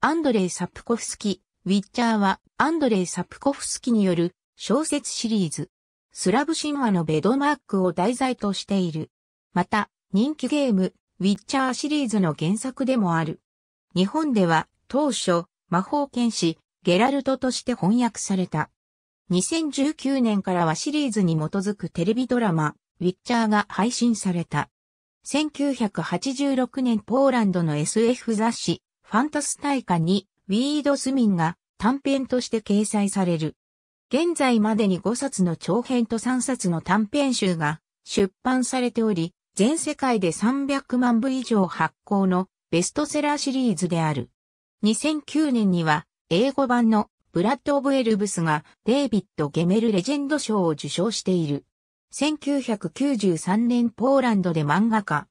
アンドレイ・サプコフスキ、ウィッチャーはアンドレイ・サプコフスキによる小説シリーズ。スラブ神話のベドマークを題材としている。また、人気ゲーム、ウィッチャーシリーズの原作でもある。日本では当初、魔法剣士、ゲラルトとして翻訳された。2019年からはシリーズに基づくテレビドラマ、ウィッチャーが配信された。1986年ポーランドの SF 雑誌、ファンタスタイカに、ウィードスミンが短編として掲載される。現在までに5冊の長編と3冊の短編集が出版されており、全世界で300万部以上発行のベストセラーシリーズである。2009年には英語版のブラッド・オブ・エルブスがデイビッド・ゲメル・レジェンド賞を受賞している。1993年ポーランドで漫画家。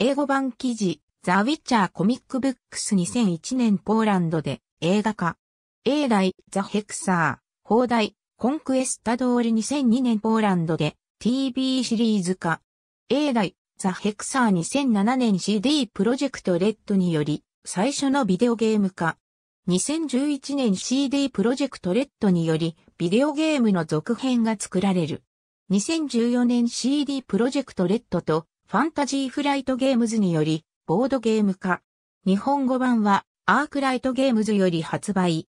英語版記事ザ・ウィッチャーコミックブックス2001年ポーランドで映画化。英題ザ・ヘクサー、放題、コンクエスタドール2002年ポーランドで TV シリーズ化。英題ザ・ヘクサー2007年 CD プロジェクトレッドにより最初のビデオゲーム化。2011年 CD プロジェクトレッドによりビデオゲームの続編が作られる。2014年 CD プロジェクトレッドとファンタジーフライトゲームズによりボードゲーム化。日本語版はアークライトゲームズより発売。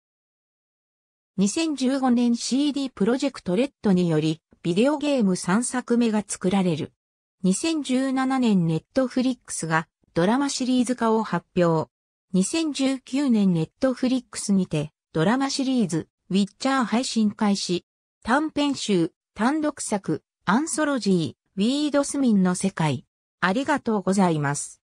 2015年 CD プロジェクトレッドによりビデオゲーム3作目が作られる。2017年ネットフリックスがドラマシリーズ化を発表。2019年ネットフリックスにてドラマシリーズウィッチャー配信開始。短編集、単独作、アンソロジー、ウィードスミンの世界。ありがとうございます。